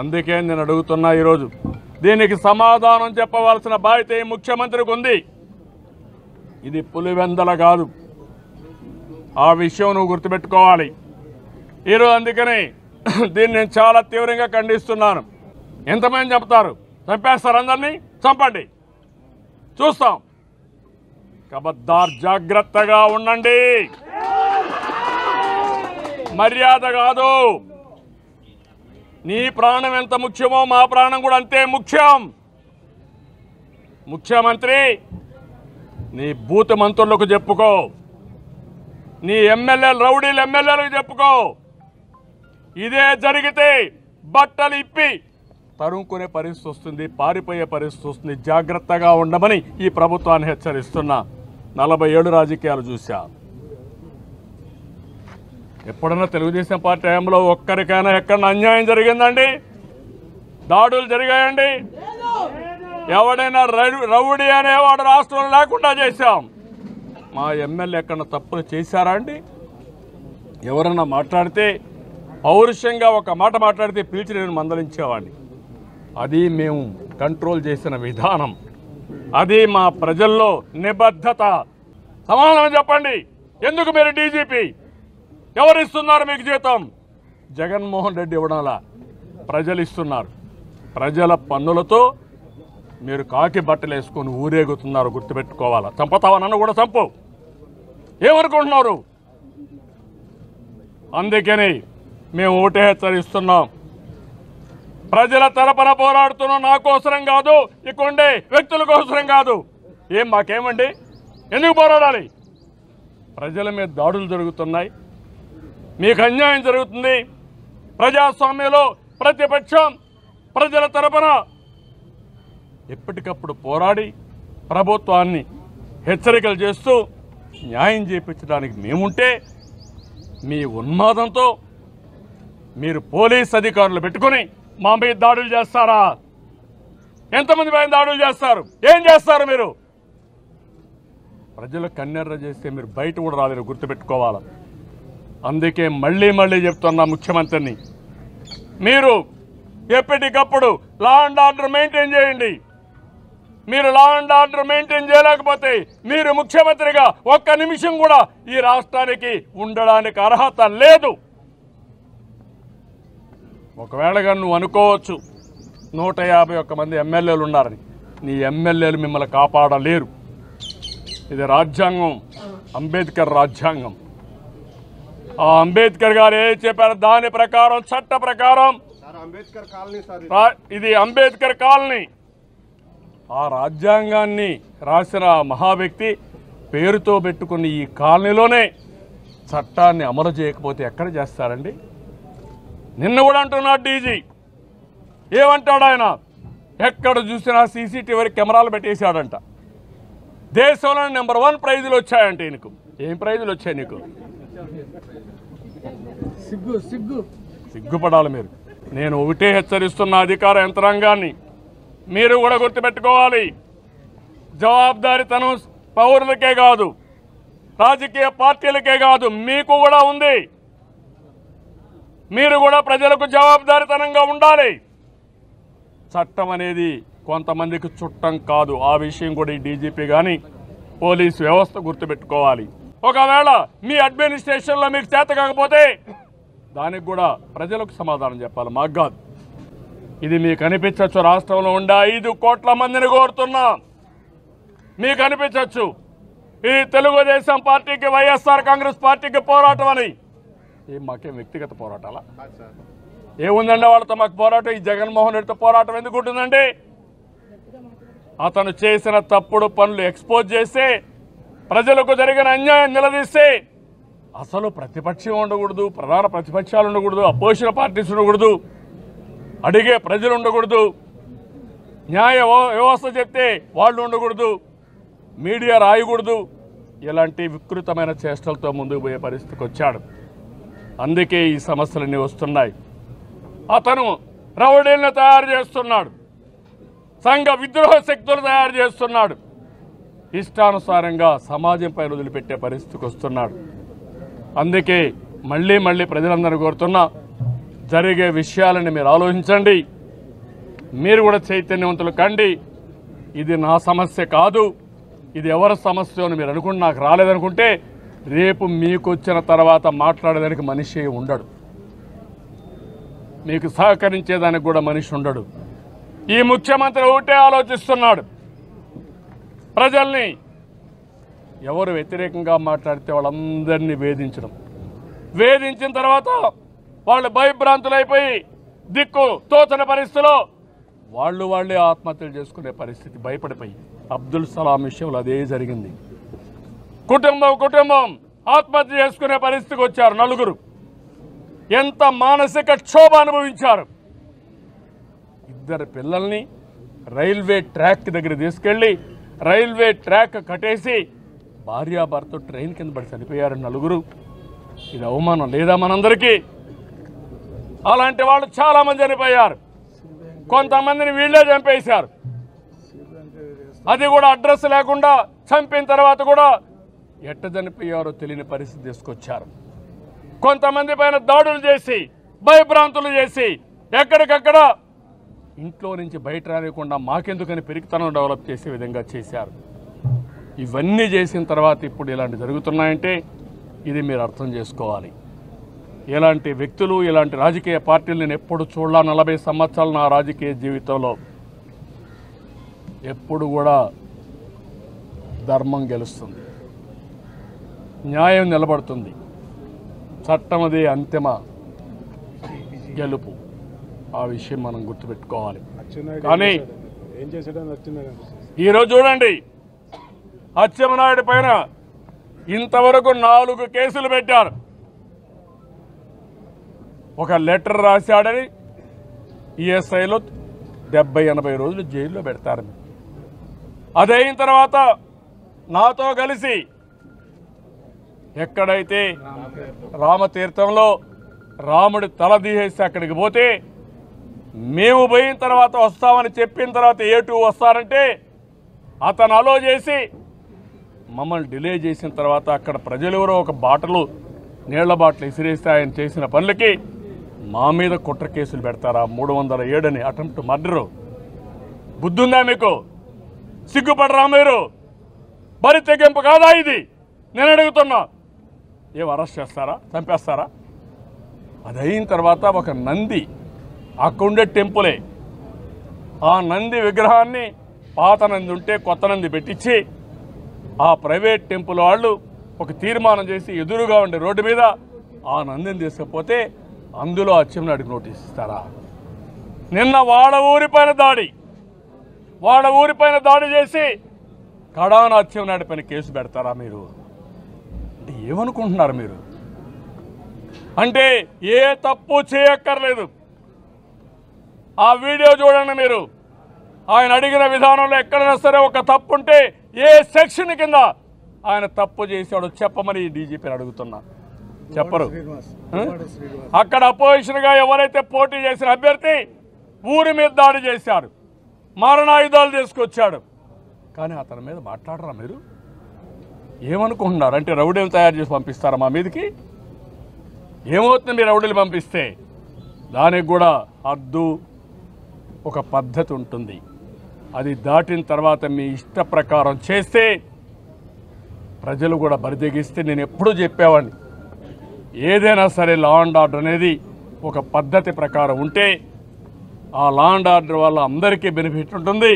అందుకే నేను అడుగుతున్నా ఈరోజు దీనికి సమాధానం చెప్పవలసిన బాధ్యత ఈ ముఖ్యమంత్రికి ఉంది. ఇది పులివెందల కాదు. ఆ విషయం నువ్వు గుర్తుపెట్టుకోవాలి. ఈరోజు అందుకని దీన్ని నేను చాలా తీవ్రంగా ఖండిస్తున్నాను. ఎంతమంది చెప్తారు? చంపేస్తారు అందరినీ? చంపండి. చూస్తాం. కబద్దార్ జాగ్రత్తగా ఉండండి. మర్యాద కాదు. నీ ప్రాణం ఎంత ముఖ్యమో మా ప్రాణం కూడా అంతే ముఖ్యం. ముఖ్యమంత్రి నీ బూత్ మంత్రులకు చెప్పుకో. నీ ఎమ్మెల్యేలు రౌడీలు ఎమ్మెల్యేలకు చెప్పుకో. ఇదే జరిగితే బట్టలు ఇప్పి. తరుముకునే పరిస్థితి వస్తుంది పారిపోయే పరిస్థితి వస్తుంది. జాగ్రత్తగా ఉండమని ఈ ప్రభుత్వాన్ని హెచ్చరిస్తున్నా. నలభై ఏడు రాజకీయాలు చూశాను ఎప్పుడన్నా తెలుగుదేశం పార్టీ టైంలో ఒక్కరికైనా ఎక్కడన్నా అన్యాయం జరిగిందండి? దాడులు జరిగాయండి? ఎవడైనా రౌ- రౌడీ అనేవాడు రాష్ట్రంలో లేకుండా చేశాం. మా ఎమ్మెల్యే ఎక్కడ తప్పులు చేశారా అండి? ఎవరన్నా మాట్లాడితే పౌరుషంగా ఒక మాట మాట్లాడితే పిలిచి నేను మందలించేవాడిని. అది మేము కంట్రోల్ చేసిన విధానం. అది మా ప్రజల్లో నిబద్ధత. సమాధానం చెప్పండి. ఎందుకు మీరు డీజీపీ? ఎవరు ఇస్తున్నారు మీకు జీతం? జగన్మోహన్ రెడ్డి ఇవ్వడంలా ప్రజలు ఇస్తున్నారు. ప్రజల పన్నులతో మీరు కాకి బట్టలు వేసుకొని ఊరేగుతున్నారు గుర్తుపెట్టుకోవాలా? చంపుతావనన్ను కూడా చంపు. ఏమనుకుంటున్నారు? అందుకని మేము ఒకటే హెచ్చరిస్తున్నాం. ప్రజల తరపున పోరాడుతున్నాం నా కోసరం కాదు ఇక్కడే వ్యక్తుల కోసరం కాదు. ఏం మాకేమండి? ఎందుకు పోరాడాలి? ప్రజల మీద దాడులు జరుగుతున్నాయి. మీకు అన్యాయం జరుగుతుంది. ప్రజాస్వామ్యంలో ప్రతిపక్షం ప్రజల తరపున ఎప్పటికప్పుడు పోరాడి ప్రభుత్వాన్ని హెచ్చరికలు చేస్తూ న్యాయం చేపించడానికి మేముంటే మీ ఉన్మాదంతో మీరు పోలీస్ అధికారులు పెట్టుకొని మా మీద దాడులు చేస్తారా? ఎంతమంది పైన దాడులు చేస్తారు? ఏం చేస్తారు మీరు? ప్రజలు కన్నెర్ర చేస్తే మీరు బయట కూడా రాలేరు గుర్తుపెట్టుకోవాలా? అందుకే మళ్ళీ మళ్ళీ చెప్తున్నా ముఖ్యమంత్రిని. మీరు ఎప్పటికప్పుడు లా అండ్ ఆర్డర్ మెయింటైన్ చేయండి. మీరు లా అండ్ ఆర్డర్ మెయింటైన్ చేయలేకపోతే మీరు ముఖ్యమంత్రిగా ఒక్క నిమిషం కూడా ఈ రాష్ట్రానికి ఉండడానికి అర్హత లేదు. ఒకవేళ నువ్వు అనుకోవచ్చు నూట యాభై ఒక్క మంది ఎమ్మెల్యేలు ఉన్నారని. నీ ఎమ్మెల్యేలు మిమ్మల్ని కాపాడలేరు. ఇది రాజ్యాంగం అంబేద్కర్ రాజ్యాంగం. ఆ అంబేద్కర్ గారు ఏ చెప్పారో? దాని ప్రకారం చట్ట ప్రకారం. ఇది. అంబేద్కర్ కాలనీ. ఆ రాజ్యాంగాన్ని రాసిన మహా వ్యక్తి పేరుతో పెట్టుకున్న ఈ కాలనీలోనే చట్టాన్ని అమలు చేయకపోతే ఎక్కడ చేస్తారండి? నిన్న కూడా అంటున్నాడు డీజీ. ఏమంటాడు ఆయన? ఎక్కడ చూసినా సీసీటీవీ కెమెరాలు పెట్టేశాడంట. దేశంలో నెంబర్ వన్ ప్రైజులు వచ్చాయంట నీకు ఏం ప్రైజులు వచ్చాయి నీకు? సిగ్గు సిగ్గు. సిగ్గుపడాలి మీరు. నేను ఒకటే హెచ్చరిస్తున్న అధికార యంత్రాంగాన్ని మీరు కూడా గుర్తుపెట్టుకోవాలి. జవాబుదారీతనం పౌరులకే కాదు రాజకీయ పార్టీలకే కాదు మీకు కూడా ఉంది. మీరు కూడా ప్రజలకు జవాబుదారీతనంగా ఉండాలి. చట్టం అనేది కొంతమందికి చుట్టం కాదు. ఆ విషయం కూడా ఈ డీజీపీ కానీ పోలీస్ వ్యవస్థ గుర్తుపెట్టుకోవాలి. ఒకవేళ మీ అడ్మినిస్ట్రేషన్లో మీకు చేత కాకపోతే దానికి కూడా ప్రజలకు సమాధానం చెప్పాలి. మాకు కాదు. ఇది మీకు అనిపించవచ్చు. రాష్ట్రంలో ఉండే ఐదు కోట్ల మందిని కోరుతున్నా. మీకు అనిపించవచ్చు. ఈ తెలుగుదేశం పార్టీకి వైఎస్ఆర్ కాంగ్రెస్ పార్టీకి పోరాటం అని. ఏం మాకేం వ్యక్తిగత పోరాటాలా? ఏముందండి వాళ్ళతో మాకు పోరాటం? ఈ జగన్మోహన్ రెడ్డితో పోరాటం ఎందుకు ఉంటుందండి? అతను చేసిన తప్పుడు పనులు ఎక్స్పోజ్ చేస్తే ప్రజలకు జరిగిన అన్యాయం నిలదీస్తే అసలు ప్రతిపక్షం ఉండకూడదు ప్రధాన ప్రతిపక్షాలు ఉండకూడదు అపోజిషన్ పార్టీస్ ఉండకూడదు అడిగే ప్రజలు ఉండకూడదు న్యాయ వ్యవస్థ చెప్తే వాళ్ళు ఉండకూడదు మీడియా రాయకూడదు ఇలాంటి వికృతమైన చేష్టలతో ముందుకు పోయే పరిస్థితికి వచ్చాడు. అందుకే ఈ సమస్యలన్నీ వస్తున్నాయి. అతను రౌడీలను తయారు చేస్తున్నాడు. సంఘ విద్రోహ శక్తులు తయారు చేస్తున్నాడు. ఇష్టానుసారంగా సమాజం పైన వదిలిపెట్టే పరిస్థితికి వస్తున్నాడు. అందుకే మళ్ళీ మళ్ళీ ప్రజలందరూ కోరుతున్నా జరిగే విషయాలని మీరు ఆలోచించండి. మీరు కూడా చైతన్యవంతులు కండి. ఇది నా సమస్య కాదు. ఇది ఎవరి సమస్య అని మీరు అనుకుంటే నాకు రాలేదనుకుంటే రేపు మీకు వచ్చిన తర్వాత మాట్లాడేదానికి మనిషి ఉండడు. మీకు సహకరించేదానికి కూడా మనిషి ఉండడు. ఈ ముఖ్యమంత్రి ఒకటే ఆలోచిస్తున్నాడు. ప్రజల్ని ఎవరు వ్యతిరేకంగా మాట్లాడితే వాళ్ళందరినీ వేధించడం. వేధించిన తర్వాత వాళ్ళు భయభ్రాంతులైపోయి దిక్కు తోచని పరిస్థితిలో వాళ్ళు వాళ్ళే ఆత్మహత్యలు చేసుకునే పరిస్థితి భయపడిపోయి అబ్దుల్ సలాం విషయంలో అదే జరిగింది. కుటుంబం కుటుంబం ఆత్మహత్య చేసుకునే పరిస్థితికి వచ్చారు నలుగురు. ఎంత మానసిక క్షోభ అనుభవించారు. ఇద్దరు పిల్లల్ని రైల్వే ట్రాక్ దగ్గర తీసుకెళ్ళి రైల్వే ట్రాక్ కట్టేసి భార్యాభర్త ట్రైన్ కింద పడి చనిపోయారు నలుగురు. ఇది అవమానం లేదా మనందరికీ? అలాంటి వాళ్ళు చాలామంది చనిపోయారు. కొంతమందిని వీళ్ళే చంపేశారు. అది కూడా అడ్రస్ లేకుండా చంపిన తర్వాత కూడా ఎట్ట చనిపోయారో తెలియని పరిస్థితి తీసుకొచ్చారు. కొంతమంది పైన దాడులు చేసి భయభ్రాంతులు చేసి ఎక్కడికక్కడ ఇంట్లో నుంచి బయట రానివ్వకుండా మాకెందుకని పెరిగితనం డెవలప్ చేసే విధంగా చేశారు. ఇవన్నీ చేసిన తర్వాత ఇప్పుడు ఇలాంటి జరుగుతున్నాయంటే ఇది మీరు అర్థం చేసుకోవాలి. ఇలాంటి వ్యక్తులు ఇలాంటి రాజకీయ పార్టీలు నేను ఎప్పుడు చూడాల నలభై సంవత్సరాలు నా రాజకీయ జీవితంలో. ఎప్పుడు కూడా ధర్మం గెలుస్తుంది. న్యాయం నిలబడుతుంది. చట్టం అది అంతిమ గెలుపు. ఆ విషయం మనం గుర్తుపెట్టుకోవాలి. కానీ ఈరోజు చూడండి. అచ్చెన్నాయుడు పైన ఇంతవరకు నాలుగు కేసులు పెట్టారు. ఒక లెటర్ రాశాడని ఈఎస్ఐలో డెబ్బై ఎనభై రోజులు జైల్లో పెడతారు అదైన తర్వాత నాతో కలిసి ఎక్కడైతే రామతీర్థంలో రాముడి తల తీసేసి అక్కడికి పోతే మేము పోయిన తర్వాత వస్తామని చెప్పిన తర్వాత ఏ టూ వస్తారంటే అతను అలో చేసి మమ్మల్ని డిలే చేసిన తర్వాత అక్కడ ప్రజలు ఎవరో ఒక బాటలు నీళ్ళ బాటలు విసిరేస్తే ఆయన చేసిన పనులకి మా మీద కుట్ర కేసులు పెడతారా? మూడు వందల ఏడని అటెంప్ట్ మర్డరు. బుద్ధుందా మీకు? సిగ్గుపడరా మీరు? బరి తెగింపు కాదా ఇది? నేను అడుగుతున్నా. ఏం అరెస్ట్ చేస్తారా? చంపేస్తారా? అది అయిన తర్వాత ఒక నంది అక్కడుండే టెంపులే. ఆ నంది విగ్రహాన్ని పాత నంది ఉంటే కొత్త నంది పెట్టించి ఆ ప్రైవేట్ టెంపుల్ వాళ్ళు ఒక తీర్మానం చేసి ఎదురుగా ఉండే రోడ్డు మీద ఆ నందిని తీసుకపోతే అందులో అచ్చెన్నాయుడికి నోటీస్ ఇస్తారా? నిన్న వాడ ఊరిపైన దాడి. వాడ ఊరిపైన దాడి చేసి కడాన అచ్చెన్నాయుడి పైన కేసు పెడతారా మీరు? అంటే ఏమనుకుంటున్నారు మీరు? అంటే ఏ తప్పు చేయక్కర్లేదు. ఆ వీడియో చూడండి మీరు. ఆయన అడిగిన విధానంలో ఎక్కడైనా సరే ఒక తప్పు ఉంటే ఏ సెక్షన్ కింద ఆయన తప్పు చేశాడో చెప్పమని డీజీపీని అడుగుతున్నా. చెప్పరు. అక్కడ అపోజిషన్గా ఎవరైతే పోటీ చేసిన అభ్యర్థి ఊరి మీద దాడి చేశాడు మారణాయుధాలు తీసుకొచ్చాడు. కానీ అతని మీద మాట్లాడరా మీరు? ఏమనుకుంటున్నారు? అంటే రౌడీలు తయారు చేసి పంపిస్తారా మా మీదకి? ఏమవుతుంది మీరు రౌడీలు పంపిస్తే? దానికి కూడా హద్దు ఒక పద్ధతి ఉంటుంది. అది దాటిన తర్వాత మీ ఇష్ట ప్రకారం చేస్తే ప్రజలు కూడా బరిదెగిస్తే నేను ఎప్పుడూ చెప్పేవాడిని. ఏదైనా సరే లా అండ్ ఆర్డర్ అనేది ఒక పద్ధతి ప్రకారం ఉంటే ఆ లా అండ్ ఆర్డర్ వల్ల అందరికీ బెనిఫిట్ ఉంటుంది.